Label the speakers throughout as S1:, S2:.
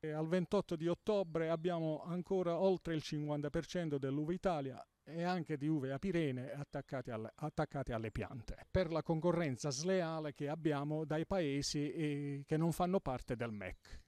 S1: Al 28 di ottobre abbiamo ancora oltre il 50% dell'uva Italia e anche di uve apirene attaccate alle, attaccate alle piante per la concorrenza sleale che abbiamo dai paesi che non fanno parte del MEC.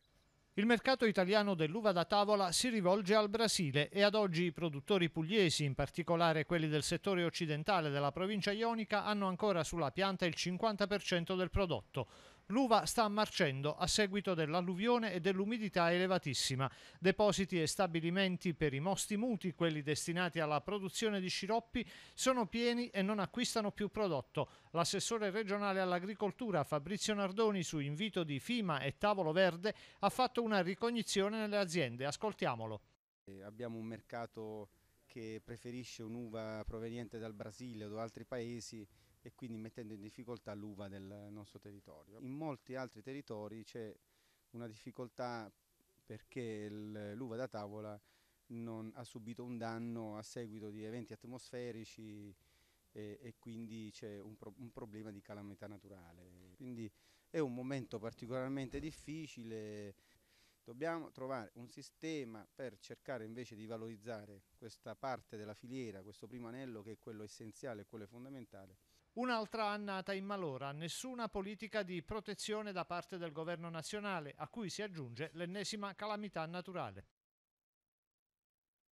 S2: Il mercato italiano dell'uva da tavola si rivolge al Brasile e ad oggi i produttori pugliesi, in particolare quelli del settore occidentale della provincia ionica, hanno ancora sulla pianta il 50% del prodotto. L'uva sta marcendo a seguito dell'alluvione e dell'umidità elevatissima. Depositi e stabilimenti per i mosti muti, quelli destinati alla produzione di sciroppi, sono pieni e non acquistano più prodotto. L'assessore regionale all'agricoltura Fabrizio Nardoni, su invito di FIMA e Tavolo Verde, ha fatto una ricognizione nelle aziende. Ascoltiamolo.
S3: Abbiamo un mercato che preferisce un'uva proveniente dal Brasile o da altri paesi e quindi mettendo in difficoltà l'uva del nostro territorio. In molti altri territori c'è una difficoltà perché l'uva da tavola non ha subito un danno a seguito di eventi atmosferici e, e quindi c'è un, pro, un, problema di calamità naturale. Quindi è un momento particolarmente difficile, dobbiamo trovare un sistema per cercare invece di valorizzare questa parte della filiera, questo primo anello che è quello essenziale, quello fondamentale
S2: Un'altra annata in malora, nessuna politica di protezione da parte del governo nazionale, a cui si aggiunge l'ennesima calamità naturale.